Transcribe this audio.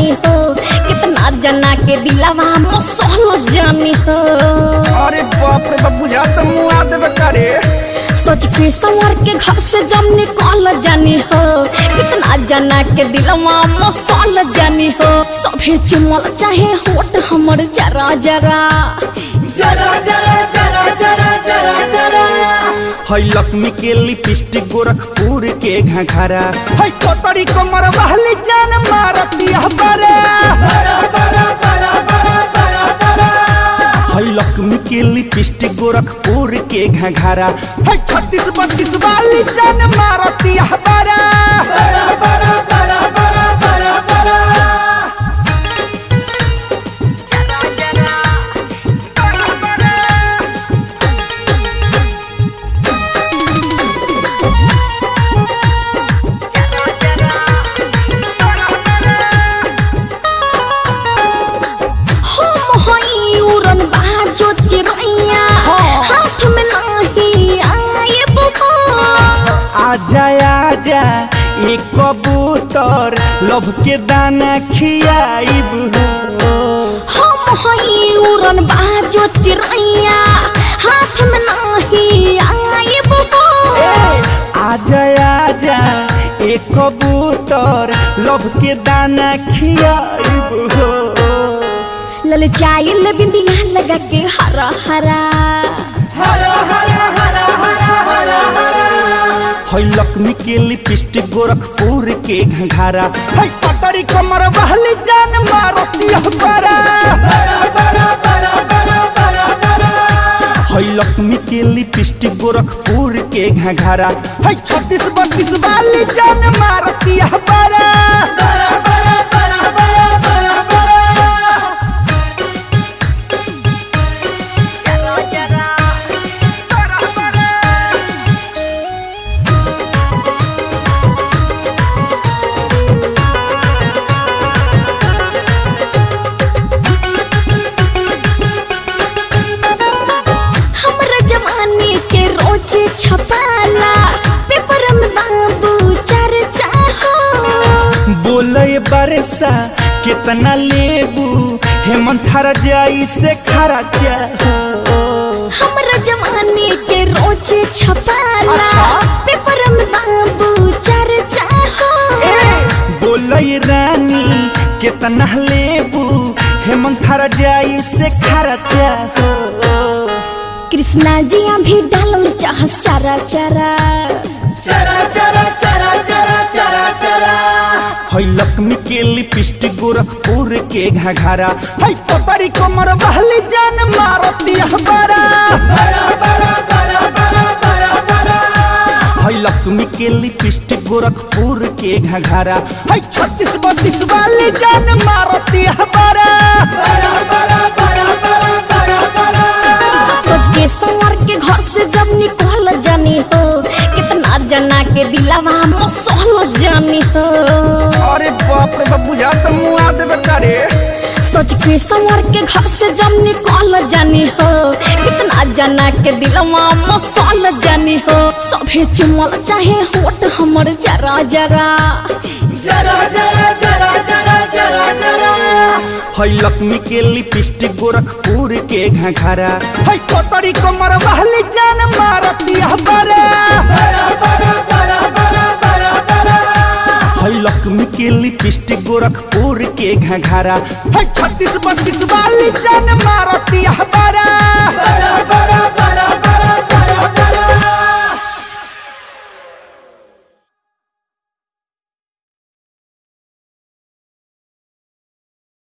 जानी हो? कितना जना के दिलावा मसल जानी हो? अरे बाप रे बाप बुझा तो मुआ देबे करे सोच के संवर के घर से जब निकल जानी हो? कितना जना के दिलवा मसल जानी हो? सभे चुमल चाहे होट हमर जरा जरा। जरा जरा जरा जरा जरा जरा। हई लक्ष्मी के लिपस्टिक गोरखपुर के घघरा। हई कोतरी कमर बहली जान मारती। लिपस्टिक गोरखपुर के घघरा। छत्तीस बत्तीस वाली जन मारती हमारे लभ के दाना खियाइब हो। हम हई उड़न बाजो चिड़ैया हाथ में नहीं आए बुबा आजा आजा एक कबूतर लभ के दाना खियाइब हो। ललचाइल बिंदिया लगा के हरा हरा। हई लक्ष्मी के लिपस्टिक गोरखपुर के घंघारा। हई पटरी कमर बहली जान मारती हई लक्ष्मी के लिपस्टिक गोरखपुर के घंघारा। हई छत्तीस बत्तीस वाली जान मारती छपाला पेपर में बाबू चर्चा हो। बोले बरसा कितना लेबू? हेमंत हर जाई से चाहो हमरा जमाने के रोज छपाला अच्छा। पेपर में बाबू चर्चा हो। बोले रानी कितना लेबू? हेमंत हर जाई से खरा चाहो कृष्णा जी अभी डालल चाहस चारा चारा। हई लक्ष्मी के लिपस्टिक गोरखपुर के घघरा। हई पतरी कमर बहली जान मारती हमारा हई लक्ष्मी के लिपस्टिक गोरखपुर के घघरा। हई छत्तीस बत्तीस वाली जान मारती हमारा जना के दिलावा मसल जानी हो। अरे बाप रे बाप बुझा तो मुआ देबे करे। सोच के संवर के घर से जब निकल जानी हो। कितना जना के दिलवा मसल जानी हो। सभे चुमल चाहे होट हमर जरा जरा। हई लक्ष्मी के लिपस्टिक गोरखपुर के घघरा। हई कोतरी उड़ के घघारा। छत्तीस बत्तीस वाली जन मारती बारा, बारा,